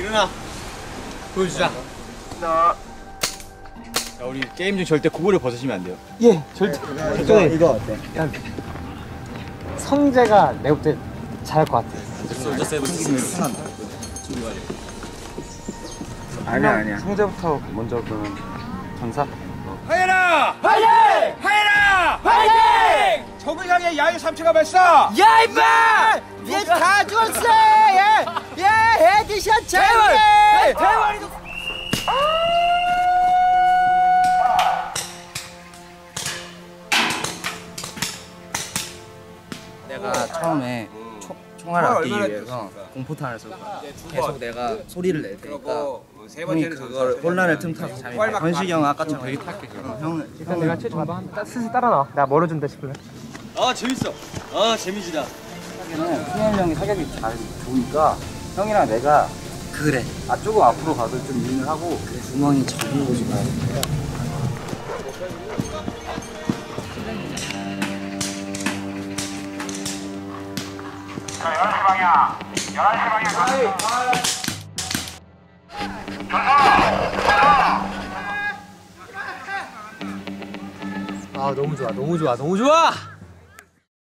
일어나. 보여주자. 자, 우리 게임 중 절대 구보를 벗으시면 안 돼요. 예, 절대. 이거 이거 어때? 성재가 내가 볼때 잘할 것 같아. 아니야 아니야. 성재부터 먼저 그러면 전사. 하연아! 화이팅! 하연아! 화이팅! 적을 향해 야유 삼체가 발사! 야 임마! 얘다 죽었어! 내가 처음에 총, 총알을 아끼기 위해서 공포탄을 쏘고 계속 내가 소리를 낼 테니까 형이 그걸 혼란을 틈타서 잠이 현식이 형 아까처럼 되게 탁해 형은 일단 내가 최초 한번 따- 슬슬 따라 나와. 나 멀어준다 싶으면. 아 재밌어. 아 재미지다. 사기는 승현이 형이 사격이 잘 좋으니까 형이랑 내가 그래. 아 조금 앞으로 가도 좀 유인을 하고 그 구멍이 적은 곳이 가야 돼아 너무 좋아, 너무 좋아, 너무 좋아.